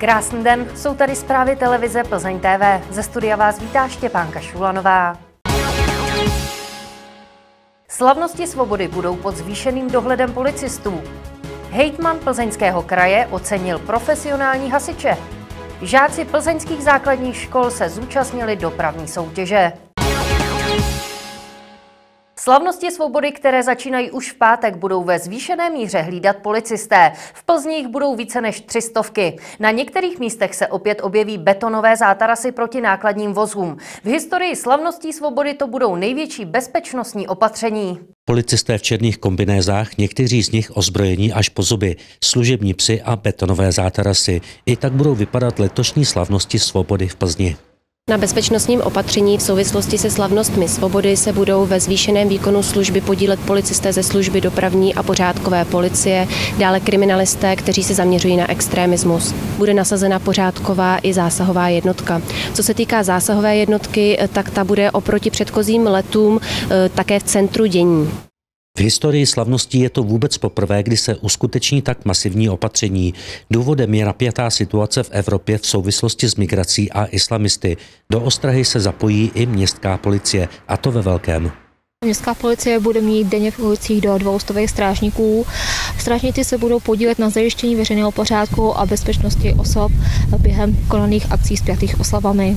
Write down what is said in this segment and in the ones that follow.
Krásný den, jsou tady zprávy televize Plzeň TV. Ze studia vás vítá Štěpánka Šulanová. Slavnosti svobody budou pod zvýšeným dohledem policistů. Hejtman plzeňského kraje ocenil profesionální hasiče. Žáci plzeňských základních škol se zúčastnili dopravní soutěže. Slavnosti svobody, které začínají už v pátek, budou ve zvýšené míře hlídat policisté. V Plzni jich budou více než tři stovky. Na některých místech se opět objeví betonové zátarasy proti nákladním vozům. V historii slavností svobody to budou největší bezpečnostní opatření. Policisté v černých kombinézách, někteří z nich ozbrojení až po zuby, služební psy a betonové zátarasy. I tak budou vypadat letošní slavnosti svobody v Plzni. Na bezpečnostním opatření v souvislosti se slavnostmi svobody se budou ve zvýšeném výkonu služby podílet policisté ze služby dopravní a pořádkové policie, dále kriminalisté, kteří se zaměřují na extremismus. Bude nasazena pořádková i zásahová jednotka. Co se týká zásahové jednotky, tak ta bude oproti předchozím letům eh, také v centru dění. V historii slavností je to vůbec poprvé, kdy se uskuteční tak masivní opatření. Důvodem je napjatá situace v Evropě v souvislosti s migrací a islamisty. Do ostrahy se zapojí i městská policie, a to ve velkém. Městská policie bude mít denně v ulicích do dvoustových strážníků. Strážníci se budou podílet na zajištění veřejného pořádku a bezpečnosti osob během konaných akcí spjatých oslavami.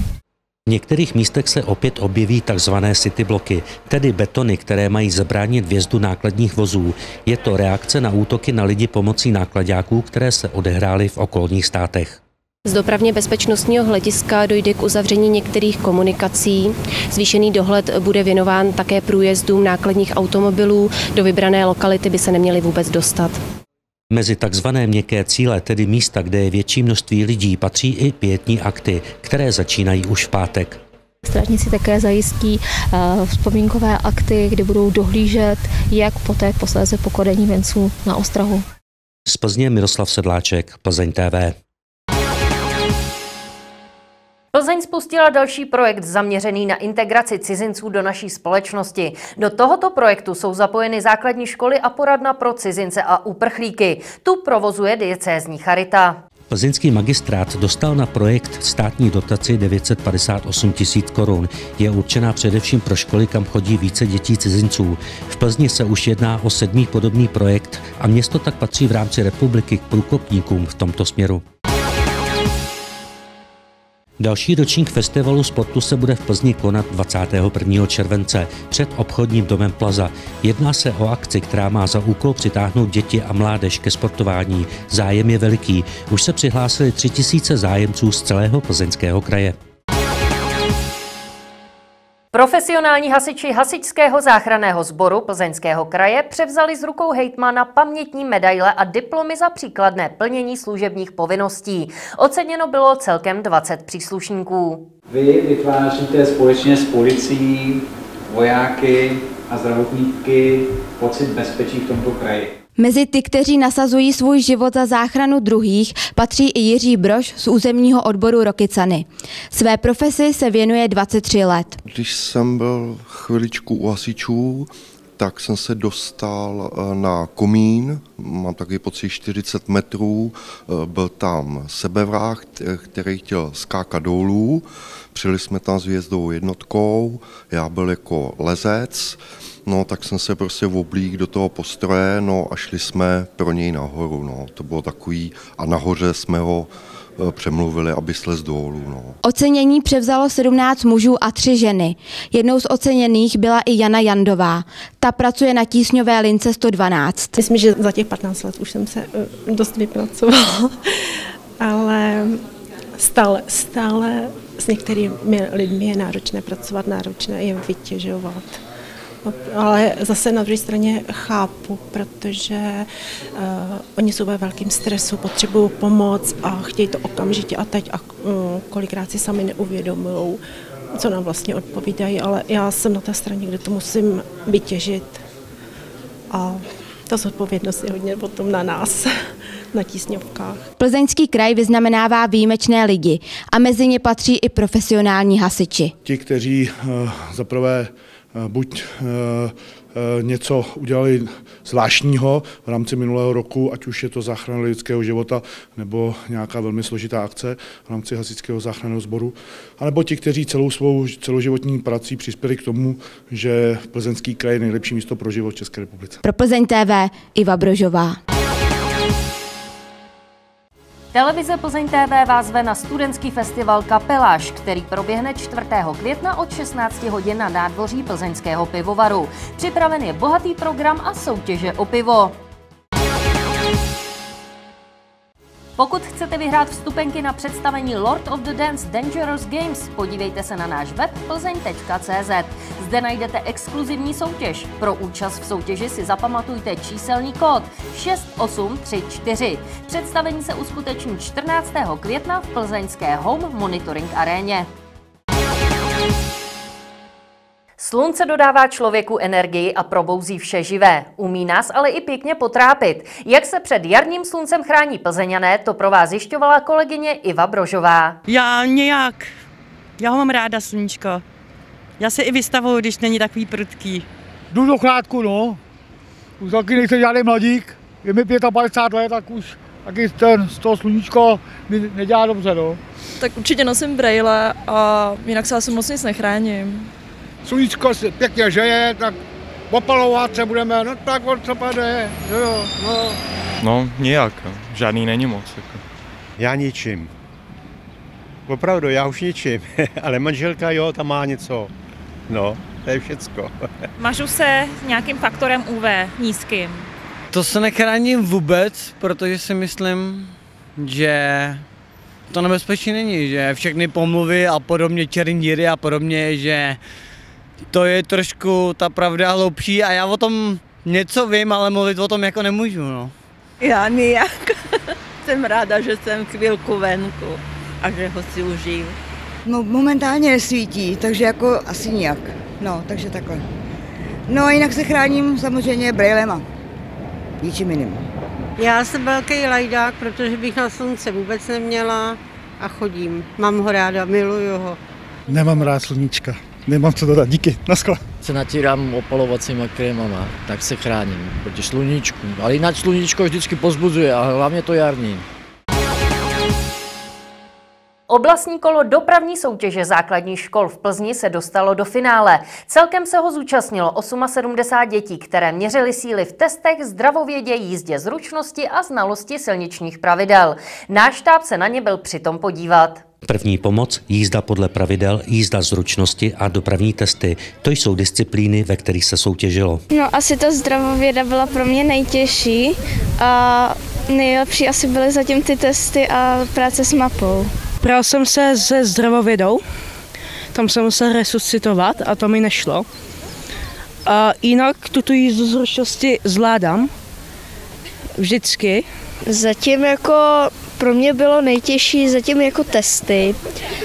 V některých místech se opět objeví tzv. city bloky, tedy betony, které mají zabránit vjezdu nákladních vozů. Je to reakce na útoky na lidi pomocí nákladňáků, které se odehrály v okolních státech. Z dopravně bezpečnostního hlediska dojde k uzavření některých komunikací. Zvýšený dohled bude věnován také průjezdům nákladních automobilů. Do vybrané lokality by se neměly vůbec dostat. Mezi takzvané měkké cíle, tedy místa, kde je větší množství lidí, patří i pětní akty, které začínají už v pátek. Strážníci také zajistí uh, vzpomínkové akty, kde budou dohlížet, jak poté posléze pokladení venců na ostrahu. Z Plzně Miroslav Sedláček, Plzeň TV. Plzeň spustila další projekt zaměřený na integraci cizinců do naší společnosti. Do tohoto projektu jsou zapojeny základní školy a poradna pro cizince a uprchlíky. Tu provozuje diecézní charita. Plzeňský magistrát dostal na projekt státní dotaci 958 tisíc korun. Je určená především pro školy, kam chodí více dětí cizinců. V Plzni se už jedná o sedmý podobný projekt a město tak patří v rámci republiky k průkopníkům v tomto směru. Další ročník festivalu sportu se bude v Plzni konat 21. července před obchodním domem Plaza. Jedná se o akci, která má za úkol přitáhnout děti a mládež ke sportování. Zájem je veliký. Už se přihlásili 3000 zájemců z celého plzeňského kraje. Profesionální hasiči Hasičského záchranného sboru Plzeňského kraje převzali z rukou hejtmana pamětní medaile a diplomy za příkladné plnění služebních povinností. Oceněno bylo celkem 20 příslušníků. Vy vytváříte společně s policií, vojáky a zdravotníky pocit bezpečí v tomto kraji. Mezi ty, kteří nasazují svůj život za záchranu druhých, patří i Jiří Brož z územního odboru Rokycany. Své profesi se věnuje 23 let. Když jsem byl chviličku u hasičů, tak jsem se dostal eh, na komín, mám taky pocit 40 metrů, eh, byl tam sebevrah, který chtěl skákat dolů, přijeli jsme tam s vězdou jednotkou, já byl jako lezec, No, tak jsem se prostě oblík do toho postroje, no a šli jsme pro něj nahoru, no. To bylo takový, a nahoře jsme ho přemluvili, aby slez dolů. No. Ocenění převzalo 17 mužů a 3 ženy. Jednou z oceněných byla i Jana Jandová. Ta pracuje na tísňové lince 112. Myslím, že za těch 15 let už jsem se eh, dost vypracovala, ale stále, stále s některými lidmi je náročné pracovat, náročné je vytěžovat. Ale zase na druhé straně chápu, protože uh, oni jsou ve velkém stresu, potřebují pomoc a chtějí to okamžitě a teď a uh, kolikrát si sami neuvědomují, co nám vlastně odpovídají, ale já jsem na té straně, kde to musím vytěžit a ta zodpovědnost je hodně potom na nás, na tísňovkách. Plzeňský kraj vyznamenává výjimečné lidi a mezi ně patří i profesionální hasiči. Ti, kteří uh, zaprvé buď něco udělali zvláštního v rámci minulého roku, ať už je to záchrana lidského života nebo nějaká velmi složitá akce v rámci hasičského záchranného sboru, anebo ti, kteří celou svou celoživotní prací přispěli k tomu, že Plzeňský kraj je nejlepší místo pro život v České republice. Pro Plzeň TV Iva Brožová. Televize Plzeň TV vás zve na studentský festival Kapeláš, který proběhne 4. května od 16 hodin na nádvoří plzeňského pivovaru. Připraven je bohatý program a soutěže o pivo. Pokud chcete vyhrát vstupenky na představení Lord of the Dance Dangerous Games, podívejte se na náš web plzeň.cz. Zde najdete exkluzivní soutěž. Pro účast v soutěži si zapamatujte číselný kód 6834. Představení se uskuteční 14. května v plzeňské Home Monitoring aréně. Slunce dodává člověku energii a probouzí vše živé. Umí nás ale i pěkně potrápit. Jak se před jarním sluncem chrání plzeňané, to pro vás zjišťovala kolegyně Iva Brožová. Já nějak. Já ho mám ráda, sluníčko. Já se i vystavuju, když není takový prudký. Jdu do chrátku, no. Už taky nejsem žádný mladík. Je mi 55 let, tak už taky ten, z toho sluníčko mi nedělá dobře, no. Tak určitě nosím brejle a jinak se asi moc nic nechráním sluníčko se pěkně žeje, tak opalovat se budeme, no tak on co pade, jo, jo, no. No, nijak, žádný není moc. Jako. Já ničím. Opravdu, já už ničím, ale manželka jo, tam má něco. No, to je všecko. Mažu se nějakým faktorem UV nízkým. To se nechráním vůbec, protože si myslím, že to nebezpečí není, že všechny pomluvy a podobně černí a podobně, že to je trošku ta pravda hloupší a já o tom něco vím, ale mluvit o tom jako nemůžu, no. Já nijak. jsem ráda, že jsem chvilku venku a že ho si užiju. No momentálně nesvítí, takže jako asi nijak. No, takže takhle. No a jinak se chráním samozřejmě brejlema. Ničím jiným. Já jsem velký lajdák, protože bych na slunce vůbec neměla a chodím. Mám ho ráda, miluju ho. Nemám rád sluníčka. Nemám co dodat, díky, naschle. Se natírám opalovacíma krémama, tak se chráním proti sluníčku. Ale jinak sluníčko vždycky pozbuzuje a hlavně to jarní. Oblastní kolo dopravní soutěže základních škol v Plzni se dostalo do finále. Celkem se ho zúčastnilo 78 dětí, které měřily síly v testech, zdravovědě, jízdě zručnosti a znalosti silničních pravidel. Náš štáb se na ně byl přitom podívat. První pomoc, jízda podle pravidel, jízda zručnosti a dopravní testy. To jsou disciplíny, ve kterých se soutěžilo. No asi ta zdravověda byla pro mě nejtěžší a nejlepší asi byly zatím ty testy a práce s mapou. Pral jsem se se zdravovědou, tam jsem musel resuscitovat a to mi nešlo. A jinak tuto jízdu zručnosti zvládám vždycky. Zatím jako pro mě bylo nejtěžší zatím jako testy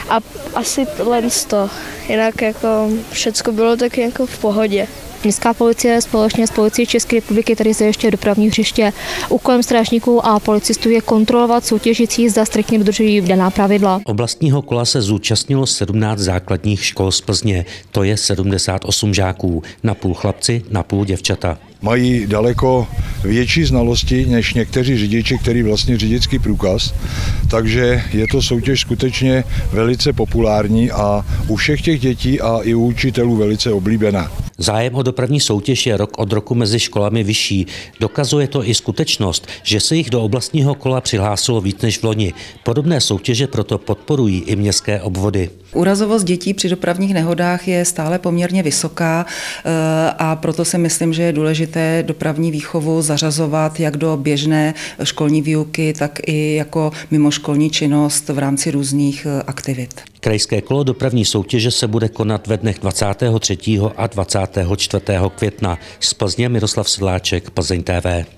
a asi tohle to. Jinak jako všecko bylo tak jako v pohodě. Městská policie společně s policií České republiky tady ještě dopravní hřiště. Úkolem strážníků a policistů je kontrolovat soutěžící, zda striktně dodržují daná pravidla. Oblastního kola se zúčastnilo 17 základních škol z Plzně, to je 78 žáků, na půl chlapci, na půl děvčata mají daleko větší znalosti než někteří řidiči, který vlastně řidický průkaz, takže je to soutěž skutečně velice populární a u všech těch dětí a i u učitelů velice oblíbená. Zájem o dopravní soutěž je rok od roku mezi školami vyšší. Dokazuje to i skutečnost, že se jich do oblastního kola přihlásilo víc než v loni. Podobné soutěže proto podporují i městské obvody. Úrazovost dětí při dopravních nehodách je stále poměrně vysoká eh, a proto si myslím, že je důležité dopravní výchovu zařazovat jak do běžné školní výuky, tak i jako mimoškolní činnost v rámci různých eh, aktivit. Krajské kolo dopravní soutěže se bude konat ve dnech 23. a 24. května. Z Plzně Miroslav Sedláček, Plzeň TV.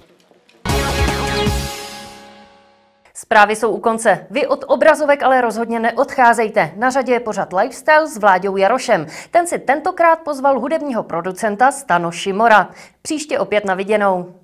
Zprávy jsou u konce. Vy od obrazovek ale rozhodně neodcházejte. Na řadě je pořad Lifestyle s Vláďou Jarošem. Ten si tentokrát pozval hudebního producenta Stano Šimora. Příště opět na viděnou.